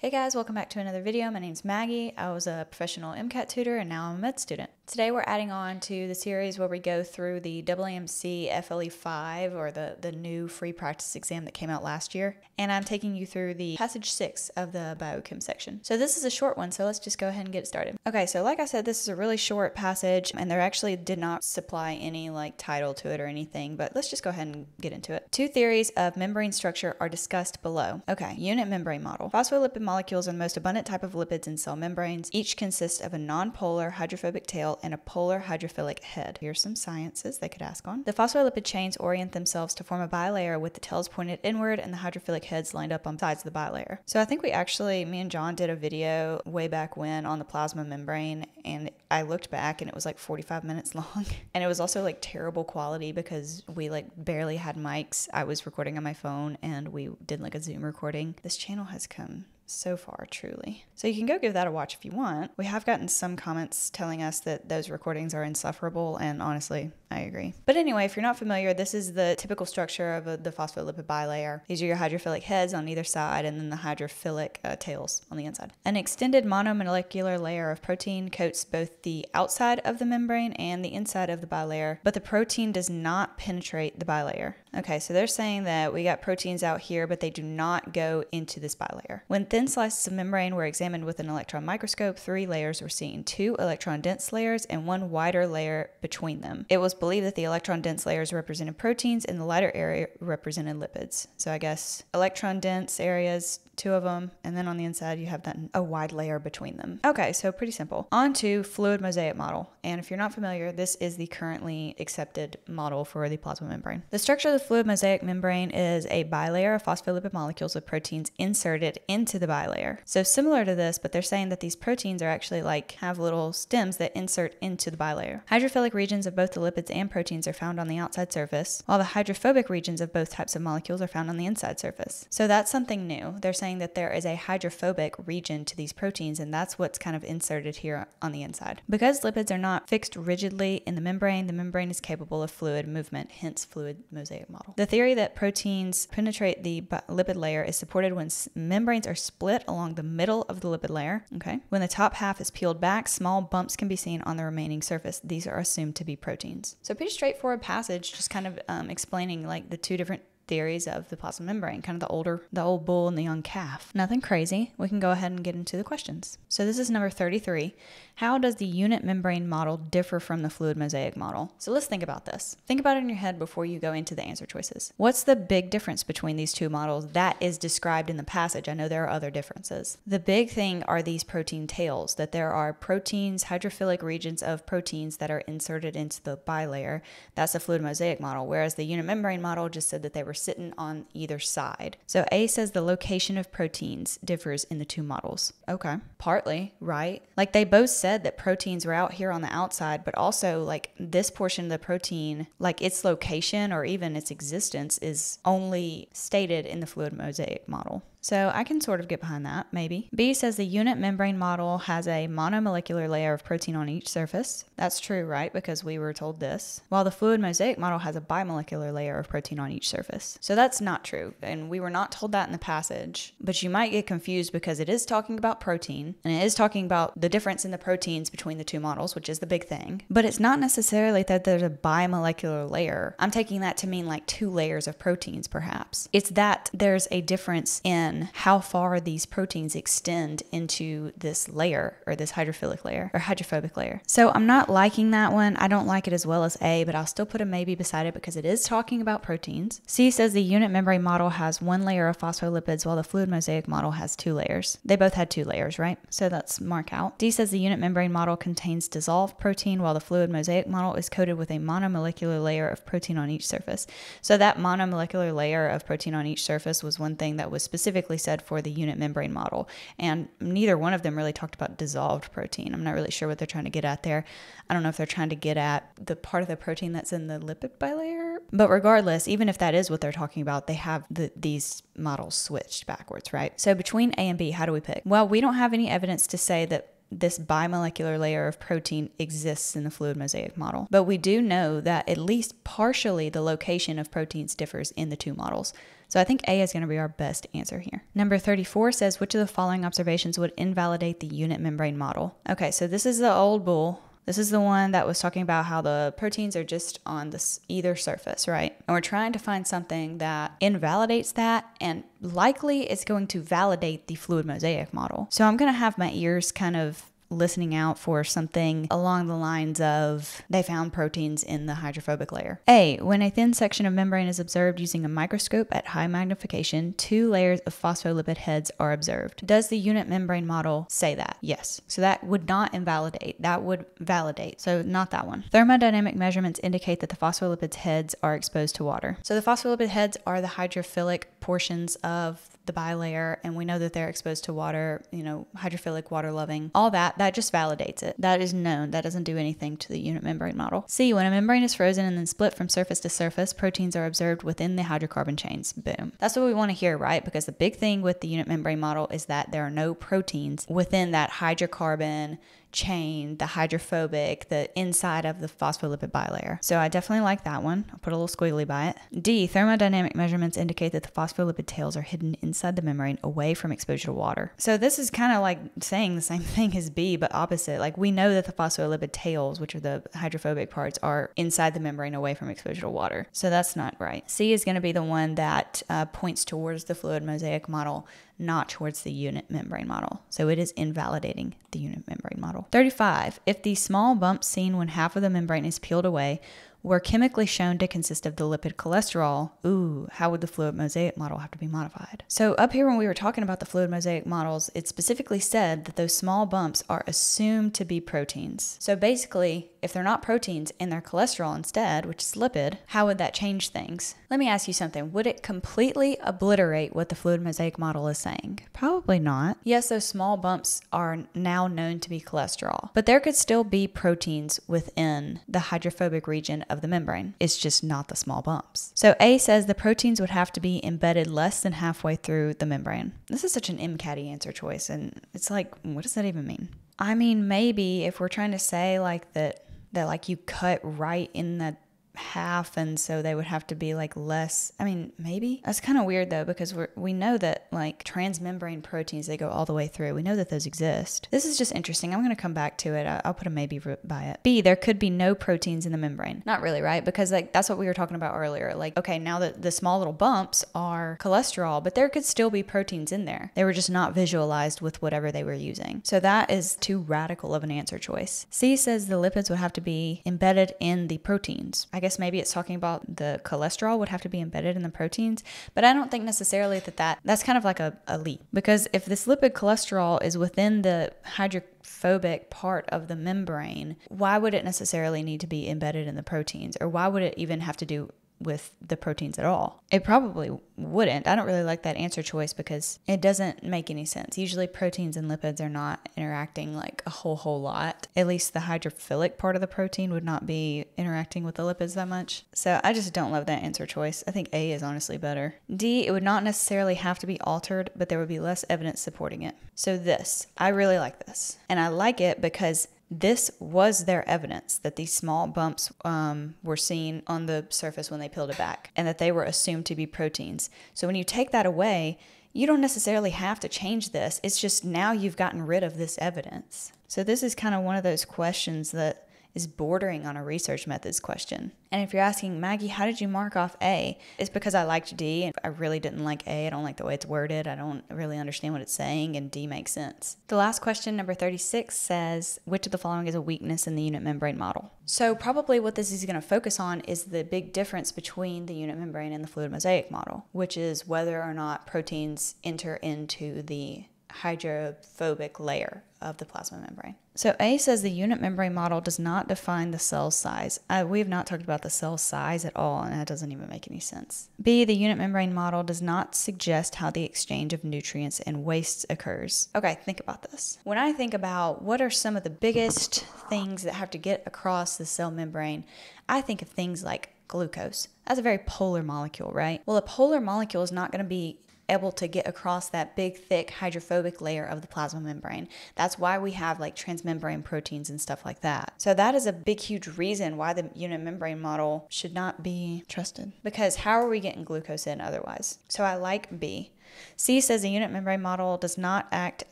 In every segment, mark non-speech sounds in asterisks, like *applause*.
Hey guys, welcome back to another video. My name's Maggie. I was a professional MCAT tutor and now I'm a med student. Today we're adding on to the series where we go through the AAMC FLE5 or the, the new free practice exam that came out last year. And I'm taking you through the passage six of the biochem section. So this is a short one, so let's just go ahead and get started. Okay, so like I said, this is a really short passage and there actually did not supply any like title to it or anything, but let's just go ahead and get into it. Two theories of membrane structure are discussed below. Okay, unit membrane model. Phospholipid molecules are the most abundant type of lipids in cell membranes. Each consists of a nonpolar hydrophobic tail and a polar hydrophilic head. Here's some sciences they could ask on. The phospholipid chains orient themselves to form a bilayer with the tails pointed inward and the hydrophilic heads lined up on sides of the bilayer. So I think we actually, me and John did a video way back when on the plasma membrane and I looked back and it was like 45 minutes *laughs* long. And it was also like terrible quality because we like barely had mics. I was recording on my phone and we did like a Zoom recording. This channel has come so far, truly. So you can go give that a watch if you want. We have gotten some comments telling us that those recordings are insufferable, and honestly, I agree. But anyway, if you're not familiar, this is the typical structure of a, the phospholipid bilayer. These are your hydrophilic heads on either side, and then the hydrophilic uh, tails on the inside. An extended monomolecular layer of protein coats both the outside of the membrane and the inside of the bilayer, but the protein does not penetrate the bilayer. Okay, so they're saying that we got proteins out here, but they do not go into this bilayer. When thin slices of membrane were examined with an electron microscope, three layers were seen two electron dense layers and one wider layer between them. It was believed that the electron dense layers represented proteins and the lighter area represented lipids. So I guess electron dense areas two of them, and then on the inside you have that a wide layer between them. Okay, so pretty simple. On to fluid mosaic model. And if you're not familiar, this is the currently accepted model for the plasma membrane. The structure of the fluid mosaic membrane is a bilayer of phospholipid molecules with proteins inserted into the bilayer. So similar to this, but they're saying that these proteins are actually like have little stems that insert into the bilayer. Hydrophilic regions of both the lipids and proteins are found on the outside surface, while the hydrophobic regions of both types of molecules are found on the inside surface. So that's something new. They're saying that there is a hydrophobic region to these proteins, and that's what's kind of inserted here on the inside. Because lipids are not fixed rigidly in the membrane, the membrane is capable of fluid movement, hence fluid mosaic model. The theory that proteins penetrate the lipid layer is supported when membranes are split along the middle of the lipid layer. Okay. When the top half is peeled back, small bumps can be seen on the remaining surface. These are assumed to be proteins. So pretty straightforward passage, just kind of um, explaining like the two different theories of the plasma membrane, kind of the older, the old bull and the young calf. Nothing crazy. We can go ahead and get into the questions. So this is number 33. How does the unit membrane model differ from the fluid mosaic model? So let's think about this. Think about it in your head before you go into the answer choices. What's the big difference between these two models that is described in the passage? I know there are other differences. The big thing are these protein tails, that there are proteins, hydrophilic regions of proteins that are inserted into the bilayer. That's the fluid mosaic model, whereas the unit membrane model just said that they were sitting on either side. So A says the location of proteins differs in the two models. Okay, partly, right? Like they both said that proteins were out here on the outside, but also like this portion of the protein, like its location or even its existence is only stated in the fluid mosaic model. So I can sort of get behind that, maybe. B says the unit membrane model has a monomolecular layer of protein on each surface. That's true, right? Because we were told this. While the fluid mosaic model has a bimolecular layer of protein on each surface. So that's not true. And we were not told that in the passage. But you might get confused because it is talking about protein and it is talking about the difference in the proteins between the two models, which is the big thing. But it's not necessarily that there's a bimolecular layer. I'm taking that to mean like two layers of proteins, perhaps. It's that there's a difference in how far these proteins extend into this layer or this hydrophilic layer or hydrophobic layer. So I'm not liking that one. I don't like it as well as A, but I'll still put a maybe beside it because it is talking about proteins. C says the unit membrane model has one layer of phospholipids while the fluid mosaic model has two layers. They both had two layers, right? So that's mark out. D says the unit membrane model contains dissolved protein while the fluid mosaic model is coated with a monomolecular layer of protein on each surface. So that monomolecular layer of protein on each surface was one thing that was specific specifically said for the unit membrane model. And neither one of them really talked about dissolved protein. I'm not really sure what they're trying to get at there. I don't know if they're trying to get at the part of the protein that's in the lipid bilayer. But regardless, even if that is what they're talking about, they have the, these models switched backwards, right? So between A and B, how do we pick? Well, we don't have any evidence to say that this bimolecular layer of protein exists in the fluid mosaic model. But we do know that at least partially the location of proteins differs in the two models. So I think A is going to be our best answer here. Number 34 says, which of the following observations would invalidate the unit membrane model? Okay, so this is the old bull this is the one that was talking about how the proteins are just on this either surface, right? And we're trying to find something that invalidates that and likely is going to validate the fluid mosaic model. So I'm going to have my ears kind of listening out for something along the lines of they found proteins in the hydrophobic layer. A. When a thin section of membrane is observed using a microscope at high magnification, two layers of phospholipid heads are observed. Does the unit membrane model say that? Yes. So that would not invalidate, that would validate. So not that one. Thermodynamic measurements indicate that the phospholipid heads are exposed to water. So the phospholipid heads are the hydrophilic portions of the bilayer and we know that they're exposed to water, you know, hydrophilic, water loving, all that, that just validates it. That is known. That doesn't do anything to the unit membrane model. C, when a membrane is frozen and then split from surface to surface, proteins are observed within the hydrocarbon chains. Boom. That's what we want to hear, right? Because the big thing with the unit membrane model is that there are no proteins within that hydrocarbon chain, the hydrophobic, the inside of the phospholipid bilayer. So I definitely like that one. I'll put a little squiggly by it. D, thermodynamic measurements indicate that the phospholipid tails are hidden inside the membrane away from exposure to water. So this is kind of like saying the same *laughs* thing as B, but opposite. Like we know that the phospholipid tails, which are the hydrophobic parts, are inside the membrane away from exposure to water. So that's not right. C is going to be the one that uh, points towards the fluid mosaic model not towards the unit membrane model. So it is invalidating the unit membrane model. 35. If the small bumps seen when half of the membrane is peeled away were chemically shown to consist of the lipid cholesterol, ooh, how would the fluid mosaic model have to be modified? So, up here when we were talking about the fluid mosaic models, it specifically said that those small bumps are assumed to be proteins. So, basically, if they're not proteins and they're cholesterol instead, which is lipid, how would that change things? Let me ask you something. Would it completely obliterate what the fluid mosaic model is saying? Probably not. Yes, those small bumps are now known to be cholesterol, but there could still be proteins within the hydrophobic region of the membrane. It's just not the small bumps. So A says the proteins would have to be embedded less than halfway through the membrane. This is such an MCAT answer choice, and it's like, what does that even mean? I mean, maybe if we're trying to say like that, that like you cut right in the half and so they would have to be like less i mean maybe? That's kind of weird though because we we know that like transmembrane proteins they go all the way through. We know that those exist. This is just interesting. I'm going to come back to it. I'll put a maybe by it. B there could be no proteins in the membrane. Not really right? Because like that's what we were talking about earlier. Like okay now that the small little bumps are cholesterol but there could still be proteins in there. They were just not visualized with whatever they were using. So that is too radical of an answer choice. C says the lipids would have to be embedded in the proteins. I guess maybe it's talking about the cholesterol would have to be embedded in the proteins, but I don't think necessarily that, that that's kind of like a, a leap because if this lipid cholesterol is within the hydrophobic part of the membrane, why would it necessarily need to be embedded in the proteins or why would it even have to do with the proteins at all? It probably wouldn't. I don't really like that answer choice because it doesn't make any sense. Usually proteins and lipids are not interacting like a whole whole lot. At least the hydrophilic part of the protein would not be interacting with the lipids that much. So I just don't love that answer choice. I think A is honestly better. D, it would not necessarily have to be altered, but there would be less evidence supporting it. So this, I really like this. And I like it because this was their evidence that these small bumps um, were seen on the surface when they peeled it back and that they were assumed to be proteins. So when you take that away, you don't necessarily have to change this. It's just now you've gotten rid of this evidence. So this is kind of one of those questions that is bordering on a research methods question. And if you're asking, Maggie, how did you mark off A? It's because I liked D and I really didn't like A. I don't like the way it's worded. I don't really understand what it's saying, and D makes sense. The last question, number 36, says, which of the following is a weakness in the unit membrane model? So, probably what this is going to focus on is the big difference between the unit membrane and the fluid mosaic model, which is whether or not proteins enter into the hydrophobic layer of the plasma membrane. So A says the unit membrane model does not define the cell size. Uh, we have not talked about the cell size at all, and that doesn't even make any sense. B, the unit membrane model does not suggest how the exchange of nutrients and wastes occurs. Okay, think about this. When I think about what are some of the biggest things that have to get across the cell membrane, I think of things like glucose. That's a very polar molecule, right? Well, a polar molecule is not going to be able to get across that big, thick hydrophobic layer of the plasma membrane. That's why we have like transmembrane proteins and stuff like that. So, that is a big, huge reason why the unit membrane model should not be trusted. Because how are we getting glucose in otherwise? So, I like B. C says the unit membrane model does not act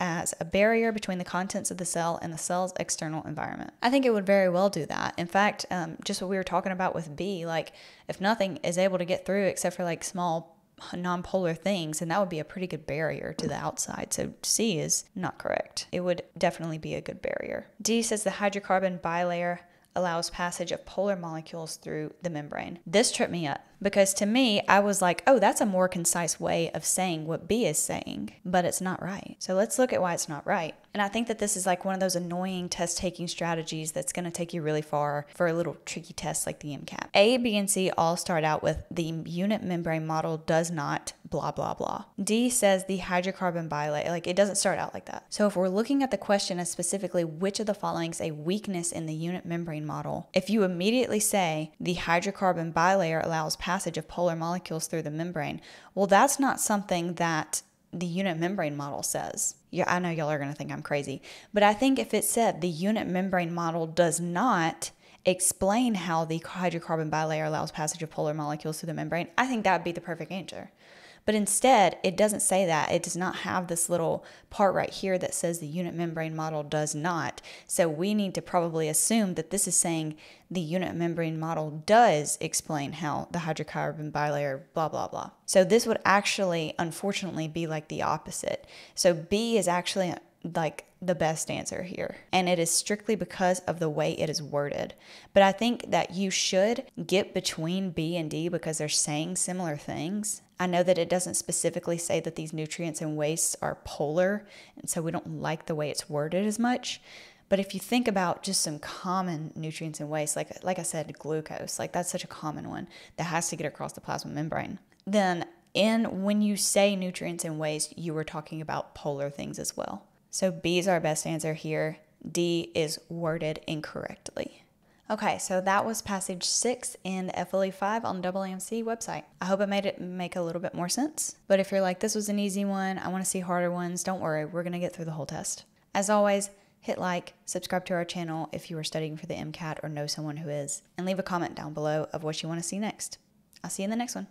as a barrier between the contents of the cell and the cell's external environment. I think it would very well do that. In fact, um, just what we were talking about with B, like if nothing is able to get through except for like small nonpolar things, and that would be a pretty good barrier to the outside. So C is not correct. It would definitely be a good barrier. D says the hydrocarbon bilayer allows passage of polar molecules through the membrane. This tripped me up because to me, I was like, oh, that's a more concise way of saying what B is saying, but it's not right. So let's look at why it's not right. And I think that this is like one of those annoying test taking strategies that's going to take you really far for a little tricky test like the MCAT. A, B, and C all start out with the unit membrane model does not blah, blah, blah. D says the hydrocarbon bilayer, like it doesn't start out like that. So if we're looking at the question as specifically which of the following is a weakness in the unit membrane model, if you immediately say the hydrocarbon bilayer allows passage of polar molecules through the membrane, well, that's not something that the unit membrane model says. Yeah, I know y'all are going to think I'm crazy, but I think if it said the unit membrane model does not explain how the hydrocarbon bilayer allows passage of polar molecules through the membrane, I think that would be the perfect answer. But instead, it doesn't say that. It does not have this little part right here that says the unit membrane model does not. So we need to probably assume that this is saying the unit membrane model does explain how the hydrocarbon bilayer, blah, blah, blah. So this would actually, unfortunately, be like the opposite. So B is actually like the best answer here. And it is strictly because of the way it is worded. But I think that you should get between B and D because they're saying similar things. I know that it doesn't specifically say that these nutrients and wastes are polar, and so we don't like the way it's worded as much. But if you think about just some common nutrients and wastes, like like I said, glucose, like that's such a common one that has to get across the plasma membrane, then in when you say nutrients and waste, you were talking about polar things as well. So B is our best answer here. D is worded incorrectly. Okay, so that was passage six in FLE 5 on the AAMC website. I hope it made it make a little bit more sense. But if you're like, this was an easy one, I want to see harder ones, don't worry, we're going to get through the whole test. As always, hit like, subscribe to our channel if you are studying for the MCAT or know someone who is, and leave a comment down below of what you want to see next. I'll see you in the next one.